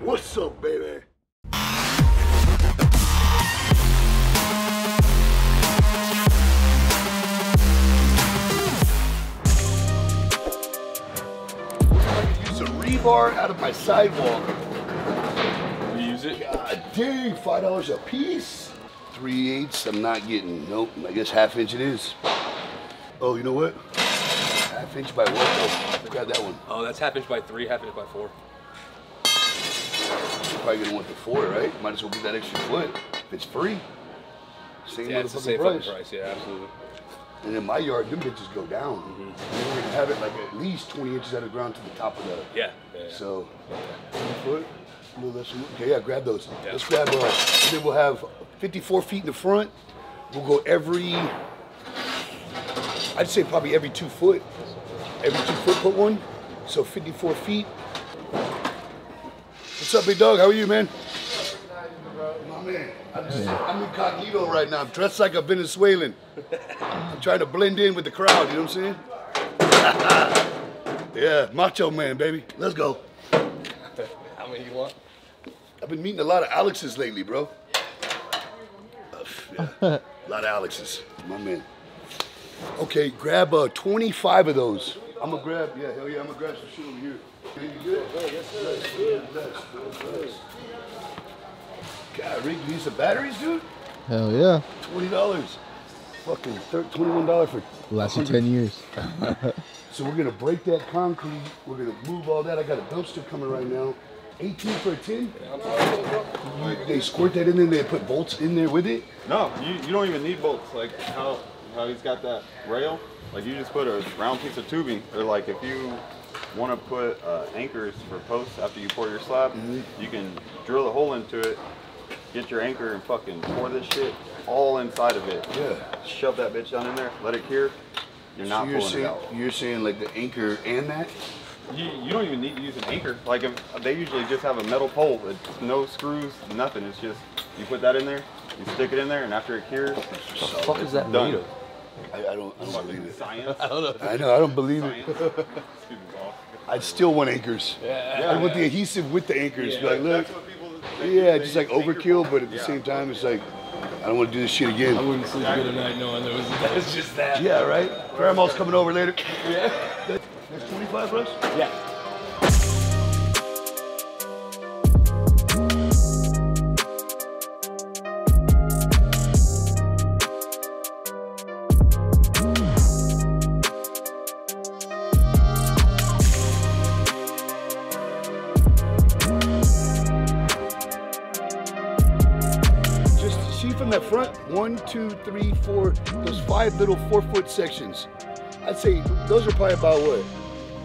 What's up, baby? I could use a rebar out of my sidewalk. use it. God dang, five dollars a piece. Three eighths, I'm not getting. Nope, I guess half inch it is. Oh, you know what? Half inch by what though? Grab that one. Oh, that's half inch by three, half inch by four. Probably gonna want the four, right? Might as well get that extra foot. If it's free. Same Yeah, it's the same price. price. Yeah, absolutely. And in my yard, them bitches go down. Mm-hmm. And We're gonna have it like at least 20 inches out of the ground to the top of the. Yeah. yeah, yeah. So, one foot, a little less. Okay, yeah, grab those. Yeah. Let's grab. Uh, then we'll have 54 feet in the front. We'll go every. I'd say probably every two foot. Every two foot, put one. So 54 feet. What's up, big dog? How are you, man? My man, I'm, just, I'm incognito right now. I'm dressed like a Venezuelan. I'm trying to blend in with the crowd, you know what I'm saying? yeah, macho man, baby. Let's go. How many you want? I've been meeting a lot of Alexes lately, bro. Uh, yeah, a lot of Alexes, my man. Okay, grab uh, 25 of those. I'm gonna grab, yeah, hell yeah, I'm gonna grab some shit over here. God, Rick, you need some batteries, dude? Hell yeah. Twenty dollars. Fucking twenty-one dollars for. Last you 10 years. So we're gonna break that concrete. We're gonna move all that. I got a dumpster coming right now. 18 for a 10. They squirt that in there. They put bolts in there with it. No, you, you don't even need bolts. Like how how he's got that rail. Like you just put a round piece of tubing, or like if you want to put uh, anchors for posts after you pour your slab, you can drill a hole into it, get your anchor, and fucking pour this shit all inside of it. Yeah. Shove that bitch down in there, let it cure. You're So not you're pulling saying it out. you're saying like the anchor and that. You, you don't even need to use an anchor. Like if, they usually just have a metal pole. It's no screws, nothing. It's just you put that in there, you stick it in there, and after it cures, What the fuck is that done. made of? I, I don't. I don't believe it. Science. I don't know. I know. I don't believe it. Science. Excuse me, boss. I'd still want anchors. Yeah. I want the adhesive with the anchors. Yeah. Be like, look. That's what people. Yeah, just like overkill, but at the same time, it's like I don't want to do this shit again. I wouldn't sleep good at night knowing there was that's just that. Yeah, right. Grandma's coming over later. Yeah. That's 25, Russ. Yeah. One, two, three, four, those five little four foot sections. I'd say those are probably about what?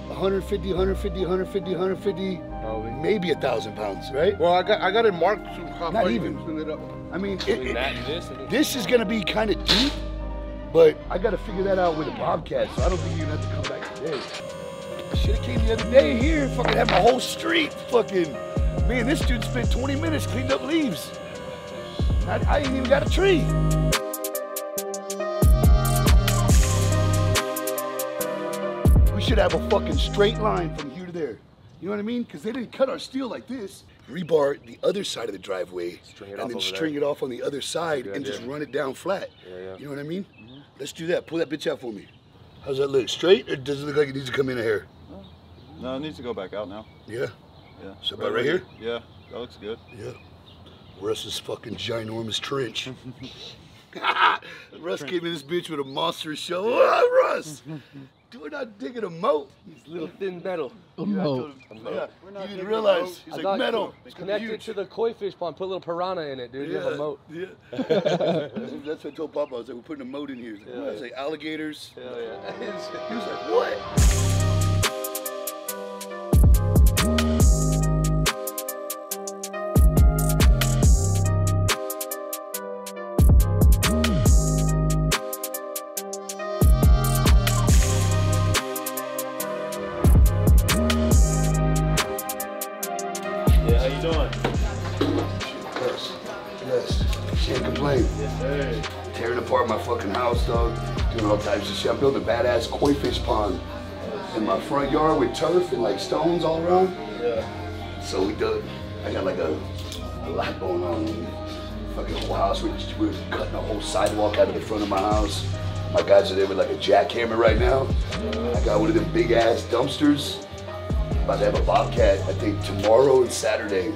150, 150, 150, 150, Probably. maybe a thousand pounds, right? Well, I got I got it marked to how Not far you even. can swing it up. I mean, it, Between it- that and this. this is gonna be kind of deep, but I gotta figure that out with a bobcat, so I don't think you're gonna have to come back today. Should have came the other day here, fucking have my whole street fucking. Man, this dude spent 20 minutes cleaned up leaves. I, I ain't even got a tree. We should have a fucking straight line from here to there. You know what I mean? Because they didn't cut our steel like this. Rebar the other side of the driveway String it and then over string it off on the other side Good and just run it down flat. Yeah, yeah. You know what I mean? Let's do that. Pull that bitch out for me. How's that look? Straight or does it look like it needs to come in here? No, it needs to go back out now. Yeah. Yeah. So about right here? Yeah, that looks good. Yeah. Russ's fucking ginormous trench. Russ came in this bitch with a monster show. Oh, ah, Russ! Dude, we're not digging a moat. These little thin metal. Yeah, I no. told him, A yeah, moat. he didn't realize. He's I like, thought metal. It's connected to the koi fish pond. Put a little piranha in it, dude. You have a moat. Yeah. That's what I told Papa. I was like, we're putting a moat in here. He's like, what? I was like, alligators. Hell yeah. He was like, what? Types of shit. I'm building a badass koi fish pond in my front yard with turf and like stones all around. Yeah. So we dug I got like a, a lot going on. Fucking whole house. We're, just, we're cutting a whole sidewalk out of the front of my house. My guys are there with like a jackhammer right now. I got one of them big ass dumpsters. About to have a bobcat, I think tomorrow and Saturday.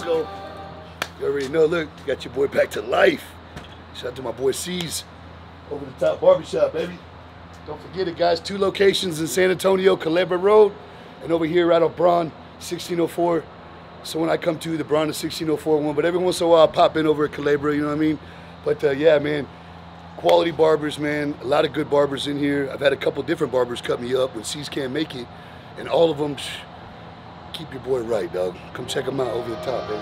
Let's go. You already know, look, got your boy back to life. Shout out to my boy Ceez over the top barbershop, baby. Don't forget it, guys. Two locations in San Antonio, Culebra Road, and over here right on Braun, 1604. So when I come to the Braun, the 1604 one, but every once in a while I'll pop in over at Culebra, you know what I mean? But uh, yeah, man, quality barbers, man. A lot of good barbers in here. I've had a couple different barbers cut me up when Ceez can't make it, and all of them, keep your boy right, dog. Come check him out over the top, baby.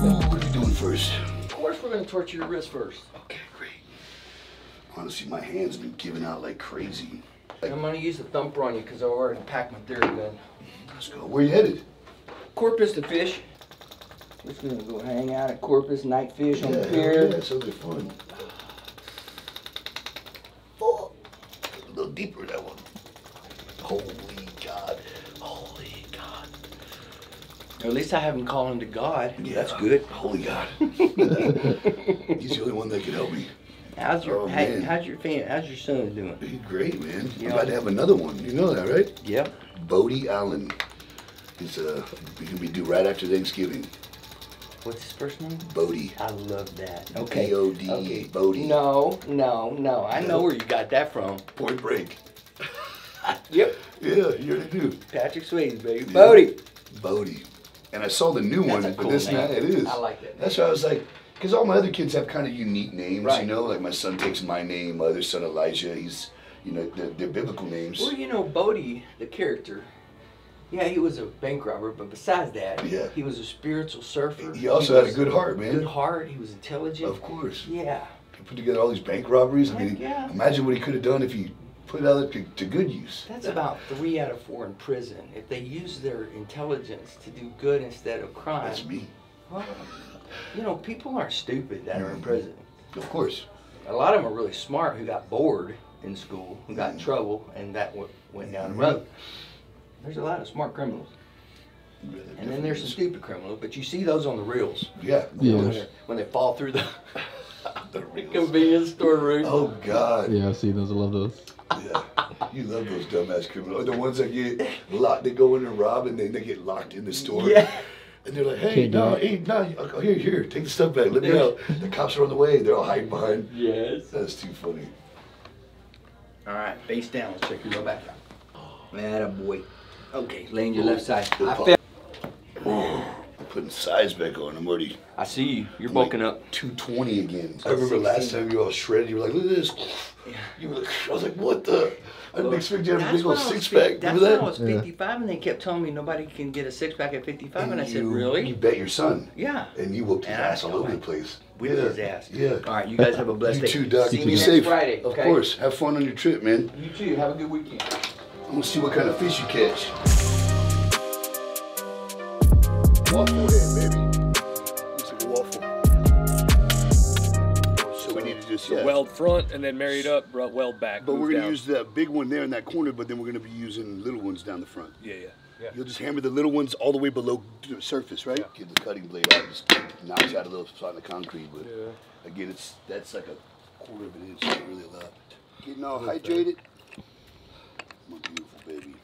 What are we doing first? Of course, we're gonna torture your wrist first. Okay, great. Honestly, my hands been giving out like crazy. I'm gonna use the thumper on you because I already packed my theory gun. Let's go. Where you headed? Corpus to fish. We're just gonna go hang out at Corpus, night fish on the yeah, pier. yeah, sounds like fun. Oh, a little deeper that one. Holy God. Holy God. At least I haven't called him to God. That's good. Holy God. He's the only one that can help me. How's your Oh, how's your fan? How's your son doing? He's great, man. Yeah. I'm about to have another one. You know that, right? Yep. Bodie Allen. He's uh, gonna be due right after Thanksgiving. What's his first name? Bodie. I love that. Okay. B-O-D-E, Okay. Bodie. No, no, no. I know where you got that from. Point break. Yep. Yeah, you already do. Patrick Swayze, baby. Bodie. Bodie. And I saw the new That's one, a but cool this name. not, it is. I like that That's why I was like, because all my other kids have kind of unique names, Right. you know. Like my son takes my name, my other son Elijah. He's, you know, they're, they're biblical names. Well, you know, Bodie, the character, yeah, he was a bank robber, but besides that, Yeah. he was a spiritual surfer. He also had a good heart, man. Good heart. He was intelligent. Of course. Yeah. He put together all these bank robberies. I mean, yeah. imagine what he could have done if he put it out to, to good use. That's about three out of four in prison. If they use their intelligence to do good instead of crime, That's me. well, you know, people aren't stupid that are in Mhm. prison. Of course. A lot of them are really smart who got bored in school, who got in trouble, and that w- went down the road. There's a lot of smart criminals. And then there's some stupid criminals, but you see those on the reels. Yeah. Yeah. When, when they fall through the The reels. convenience store roof. Oh God. Yeah, I've seen those. I love those. Yeah. You love those dumbass criminals. The ones that get locked, they go in and rob and then they get locked in the store. Yeah. And they're like, hey, no, hey, no, oh, here, here, take the stuff back, let me out. The cops are on the way, they're all hiding behind. Yes. That's too funny. All right, face down. Let's check your low back. Out. Oh. Atta boy. Okay, laying on your left side. I pop. Feel. I'm putting size back on. I'm already I see you. You're I'm bulking like up. 220 again. I remember last time you all shredded. You were like, look at this. You were like, I was like, what the? I didn't expect you to have a That's big old six pack. That's Remember when I that? was Yeah. 55, and they kept telling me nobody can get a six pack at 55, and, I said, you, really? You bet your son. Yeah. And you whooped his And ass all over the place. We yeah. his ass. Yeah. All right, you guys have a blessed You day. too, Doc. See Be me next safe. Friday. Of course. Have fun on your trip, man. You too. Have a good weekend. I'm gonna see what kind of fish you catch. Waffle head, baby. Looks like a waffle. So we need to just yeah. weld front and then married up, weld back. But we're gonna down. use that big one there in that corner, but then we're gonna be using little ones down the front. Yeah, yeah, yeah. You'll just hammer the little ones all the way below the surface, right? Get the cutting blade out, just knocks out a little spot in the concrete. But Yeah. again, it's that's like a quarter of an inch, not really a lot. Getting all hydrated. My beautiful baby.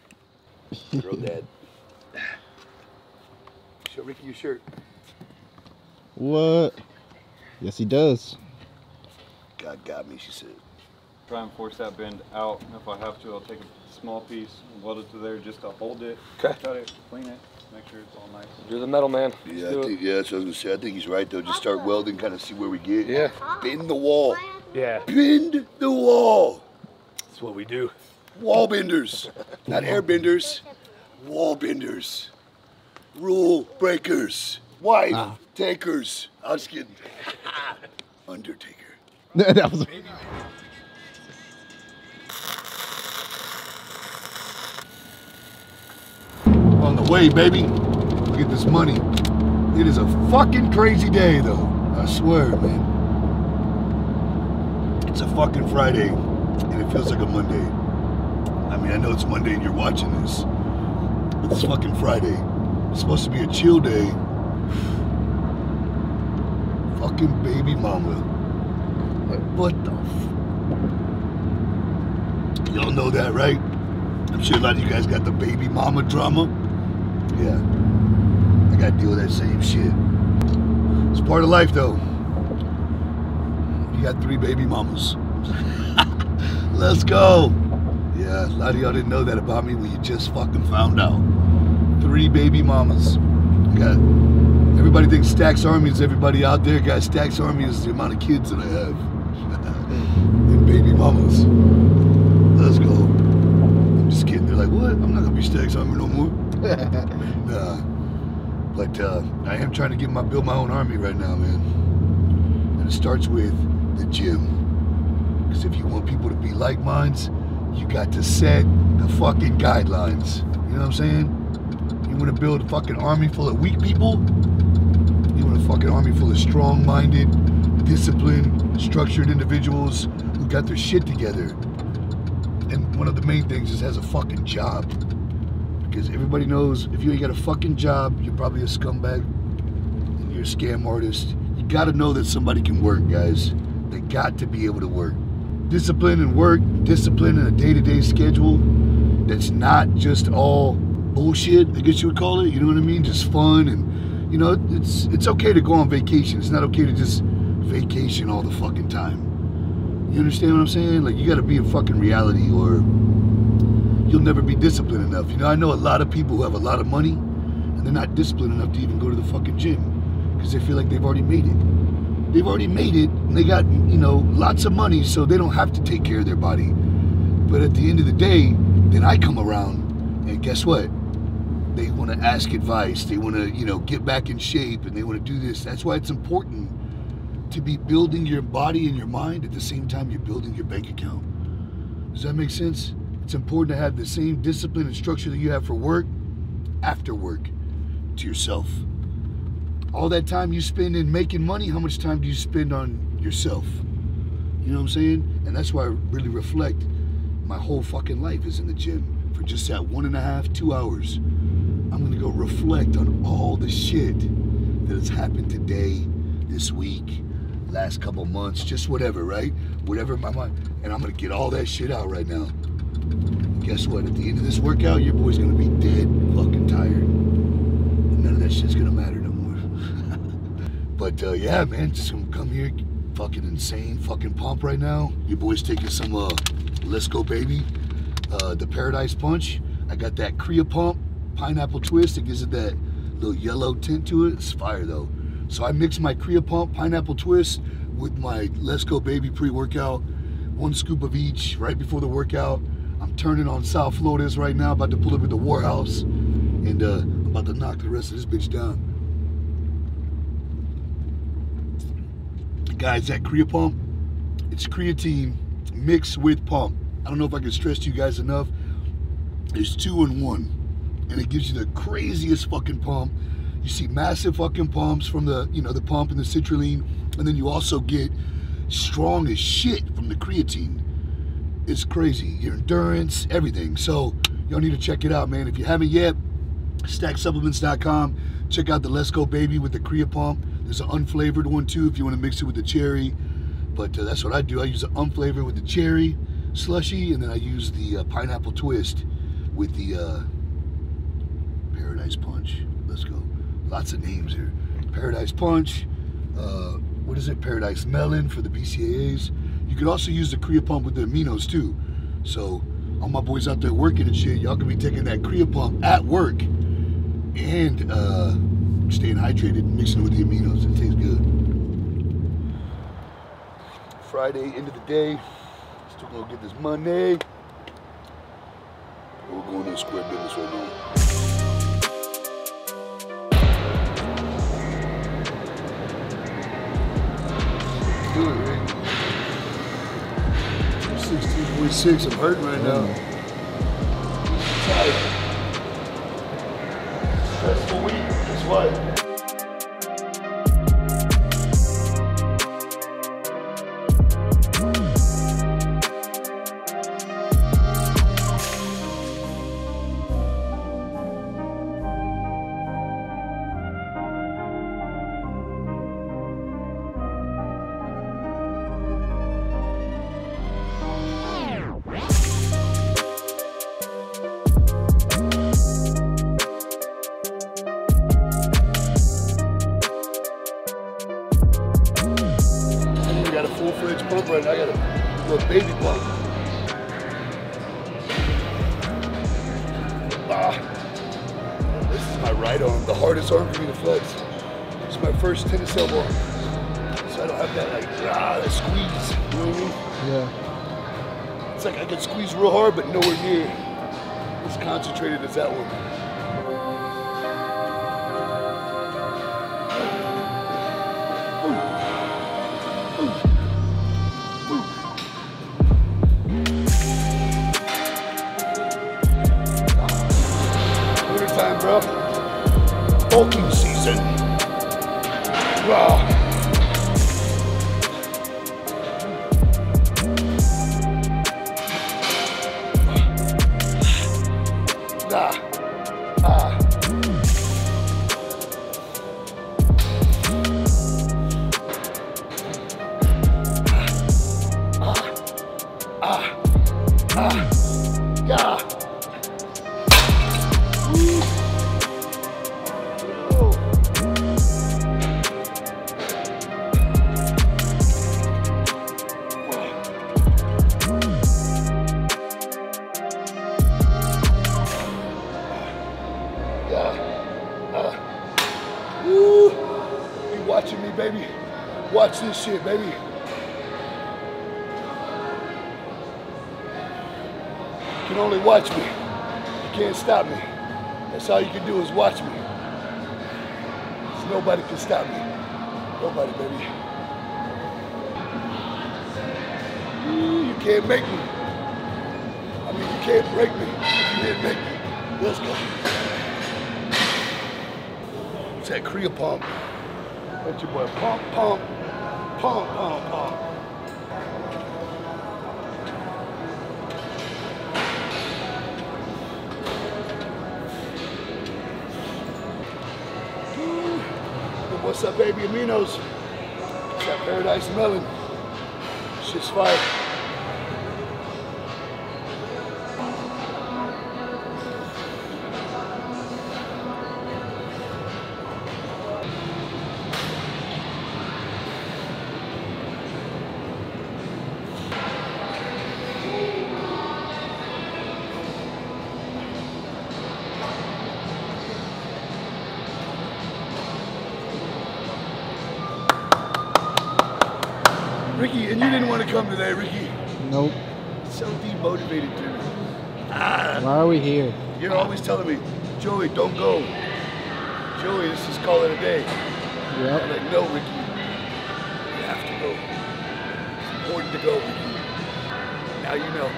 Girl dad. Show Ricky your shirt. What? Yes, he does. God got me, she said. Try and force that bend out. If I have to, I'll take a small piece and weld it to there just to hold it. Okay. Cut it, clean it, make sure it's all nice. You're the metal man. Let's Yeah, do I think, yeah, that's what I was gonna say. I think he's right though. Just start welding, kind of see where we get. Yeah. Bend the wall. Yeah, Bend the wall. that's what we do. Wall benders. Not airbenders, wall benders, rule breakers, wife Ah. takers. I was kidding. Undertaker. that was. On the way, baby. Get this money. It is a fucking crazy day, though. I swear, man. It's a fucking Friday, and it feels like a Monday. I mean, I know it's Monday and you're watching this, but it's fucking Friday. It's supposed to be a chill day. fucking baby mama. Like, what the f- Y'all know that, right? I'm sure a lot of you guys got the baby mama drama. Yeah. I gotta deal with that same shit. It's part of life though. You got three baby mamas. Let's go. Yeah, a lot of y'all didn't know that about me when you just fucking found out. Three baby mamas. Got everybody thinks Stax Army is everybody out there. Guys, Stax Army is the amount of kids that I have. and baby mamas. Let's go. I'm just kidding. They're like, what? I'm not gonna be Stax Army no more. nah. But uh, I am trying to get my build my own army right now, man. And it starts with the gym. Because if you want people to be like minds, you got to set the fucking guidelines. You know what I'm saying? You want to build a fucking army full of weak people? You want a fucking army full of strong-minded, disciplined, structured individuals who got their shit together. And one of the main things is has a fucking job. Because everybody knows if you ain't got a fucking job, you're probably a scumbag. You're a scam artist. You gotta know that somebody can work, guys. They got to be able to work. Discipline and work, discipline in a day-to-day schedule that's not just all bullshit, I guess you would call it. You know what I mean? Just fun and you know, it's it's okay to go on vacation. It's not okay to just vacation all the fucking time. You understand what I'm saying? Like you gotta be in fucking reality or you'll never be disciplined enough. You know, I know a lot of people who have a lot of money and they're not disciplined enough to even go to the fucking gym because they feel like they've already made it. They've already made it and they got, you know, lots of money so they don't have to take care of their body. But at the end of the day, then I come around and guess what? They want to ask advice. They want to, you know, get back in shape and they want to do this. That's why it's important to be building your body and your mind at the same time you're building your bank account. Does that make sense? It's important to have the same discipline and structure that you have for work after work to yourself. All that time you spend in making money, how much time do you spend on yourself? You know what I'm saying? And that's why I really reflect my whole fucking life is in the gym for just that one and a half, two hours. I'm gonna go reflect on all the shit that has happened today, this week, last couple months, just whatever, right? Whatever my mind. And I'm gonna get all that shit out right now. Guess what? At the end of this workout, your boy's gonna be dead fucking tired. None of that shit's gonna matter no more. but uh, yeah, man, just gonna come here, fucking insane, fucking pump right now. Your boy's taking some uh, Let's Go Baby, uh, the Paradise Punch. I got that Kriya Pump pineapple twist. It gives it that little yellow tint to it. It's fire though. So I mix my Kriya Pump pineapple twist with my Let's Go Baby pre-workout. One scoop of each right before the workout. I'm turning on South Flores right now, about to pull up at the Warhouse. And uh, I'm about to knock the rest of this bitch down. Guys, that Kriya Pump, it's creatine mixed with pump. I don't know if I can stress to you guys enough. It's two in one. And it gives you the craziest fucking pump. You see massive fucking pumps from the, you know, the pump and the citrulline. And then you also get strong as shit from the creatine. It's crazy. Your endurance, everything. So y'all need to check it out, man. If you haven't yet, staxsupplements.com. Check out the Let's Go Baby with the Kriya Pump. There's an unflavored one too if you want to mix it with the cherry. But uh, that's what I do. I use the unflavored with the cherry slushy, and then I use the uh, pineapple twist with the uh, Paradise Punch. Let's go. Lots of names here. Paradise Punch. Uh, what is it? Paradise Melon for the BCAAs. You could also use the Kriya Pump with the aminos too. So all my boys out there working and shit, y'all can be taking that Kriya Pump at work and uh, staying hydrated and mixing it with the aminos. It tastes good. Friday, end of the day. Still gonna get this money. We're going to square business right now. 16.6, I'm hurting right now. Stressful week, that's why. Squeeze real hard, but nowhere near as concentrated as that one. Winter baby? Watch this shit, baby. You can only watch me. You can't stop me. That's all you can do is watch me. nobody can stop me. Nobody, baby. You can't make me. I mean, you can't break me. You can't make me. Let's go. It's that Korea pump. That's your boy. Pump, pump, pump, pump, pump. What's up, baby aminos? It's that Paradise Melon. Shit's fire. We here? You're always telling me, Joey, don't go. Joey, let's just call it a day. I'm Yep. like, no, Ricky. You have to go. It's important to go, Ricky. Now you know.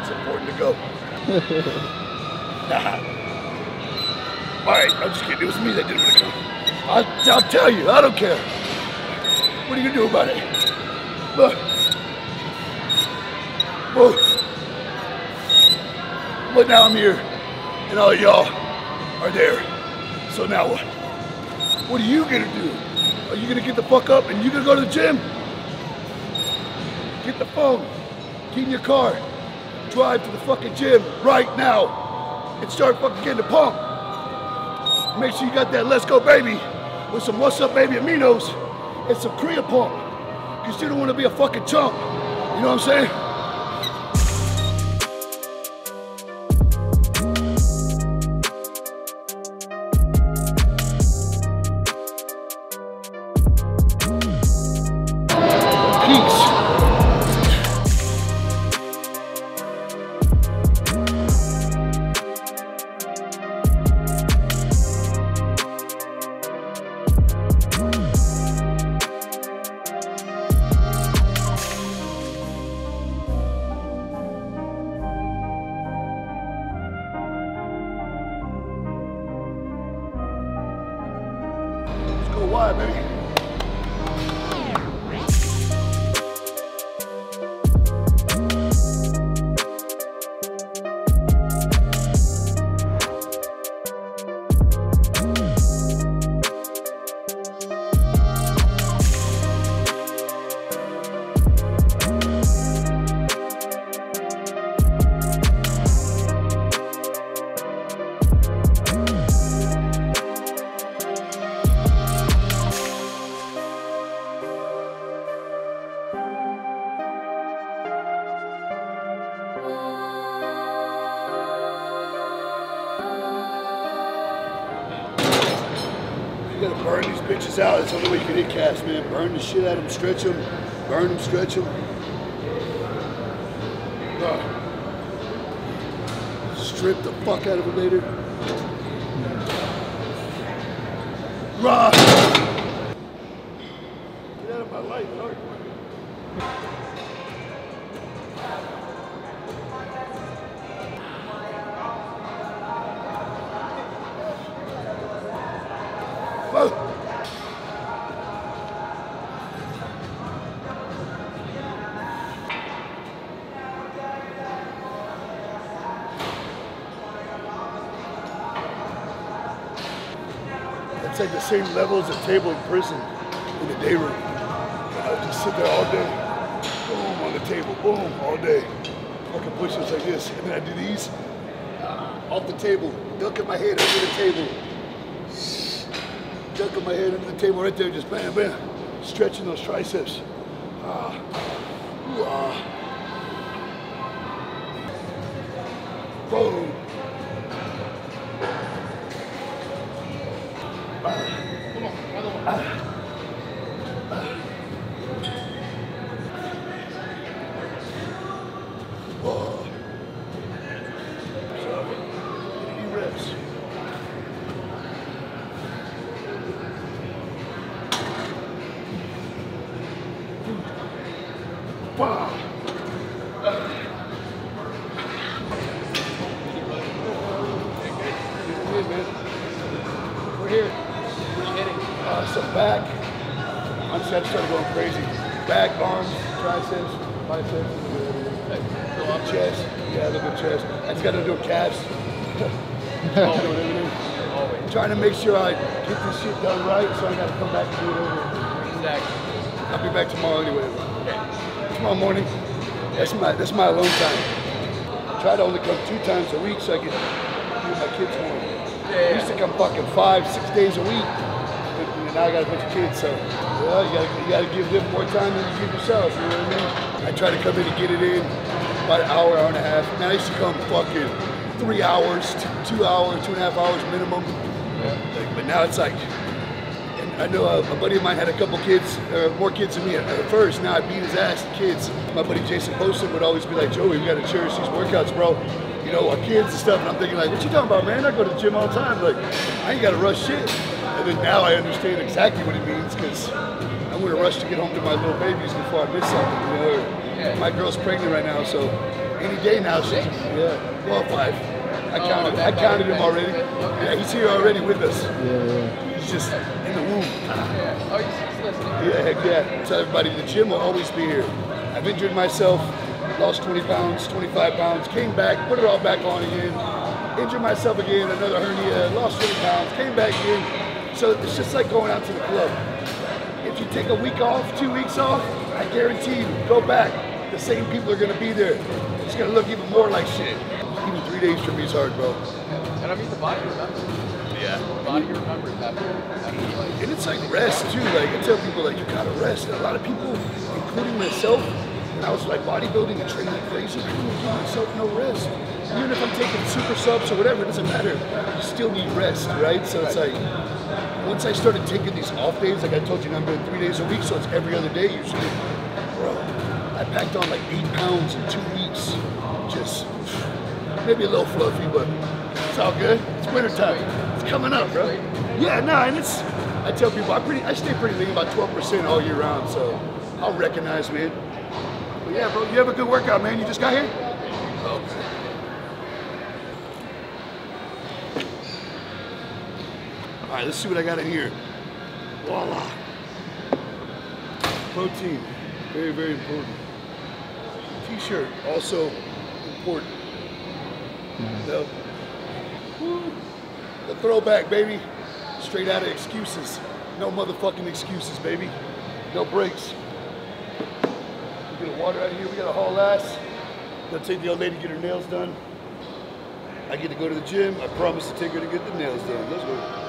It's important to go. All right, I'm just kidding. It was me that didn't want to come. I'll, I'll tell you. I don't care. What are you to do about it? Look. Look. But now I'm here, and all y'all are there. So now what? What are you gonna do? Are you gonna get the fuck up and you gonna go to the gym? Get the phone, get in your car, drive to the fucking gym right now, and start fucking getting the pump. Make sure you got that Let's Go Baby with some What's Up Baby aminos and some Korea pump. Cause you don't wanna be a fucking chump. You know what I'm saying? Only way you can hit cast, man. Burn the shit out of them, stretch them, burn them, stretch them. Strip the fuck out of it later. Like the same level as a table in prison in the day room. And I just sit there all day, boom on the table, boom all day. Fucking push-ups like this, and then I do these uh, off the table, ducking my head under the table, ducking my head under the table right there, just bam, bam, stretching those triceps. Ah, ooh, ah. Boom. Mean? Always. Trying to make sure I get this shit done right, so I got to come back and do it over. Exactly. I'll be back tomorrow anyway. Okay. Tomorrow morning, that's my that's my alone time. I try to only come two times a week so I can do my kids home. I used to come fucking five, six days a week. But now I got a bunch of kids, so well, you gotta you gotta give them more time than you give yourself. You know what I mean? I try to come in and get it in about an hour, hour and a half. Man, I used to come fucking three hours, two, two hours, two and a half hours minimum. Like, but now it's like and I know a, a buddy of mine had a couple kids, uh, more kids than me at, at first. Now I beat his ass, kids. My buddy Jason Poston would always be like, Joey, we gotta cherish these workouts, bro. You know, our kids and stuff. And I'm thinking like, what you talking about, man? I go to the gym all the time. Like, I ain't gotta rush shit. And then now I understand exactly what it means because I'm gonna rush to get home to my little babies before I miss something. You know, my girl's pregnant right now, so any day now she's yeah, well five. I oh, counted, I counted him already. Yeah, he's here already with us. Yeah. He's just in the womb. Oh, he's, listening. Yeah, heck yeah. So everybody the gym will always be here. I've injured myself, lost 20 pounds, 25 pounds, came back, put it all back on again, injured myself again, another hernia, lost 20 pounds, came back again. So it's just like going out to the club. If you take a week off, two weeks off, I guarantee you, go back. The same people are gonna be there. It's gonna look even more like shit. Even three days for me is hard, bro. And I mean, the body remembers. Yeah. The body remembers after, after like, And it's like rest too. Like I tell people like you gotta rest. And a lot of people, including myself, when I was like bodybuilding and training like crazy, I couldn't give myself no rest. Even if I'm taking super subs or whatever, it doesn't matter. You still need rest, right? So it's like once I started taking these off days, like I told you, I'm doing three days a week, so it's every other day usually. Packed on like eight pounds in two weeks. Just maybe a little fluffy, but it's all good. It's wintertime. It's coming up, bro. Yeah, no, and it's. I tell people I pretty, I stay pretty lean, about 12% all year round, so I'll recognize, man. But yeah, bro, you have a good workout, man. You just got here. Okay. All right, let's see what I got in here. Voila. Protein, very, very important. T-shirt, also important. Mm-hmm. The, woo, the throwback, baby. Straight out of excuses. No motherfucking excuses, baby. No breaks. We get a water out here. We got a haul ass. Gonna take the old lady to get her nails done. I get to go to the gym. I promise to take her to get the nails done. Let's go.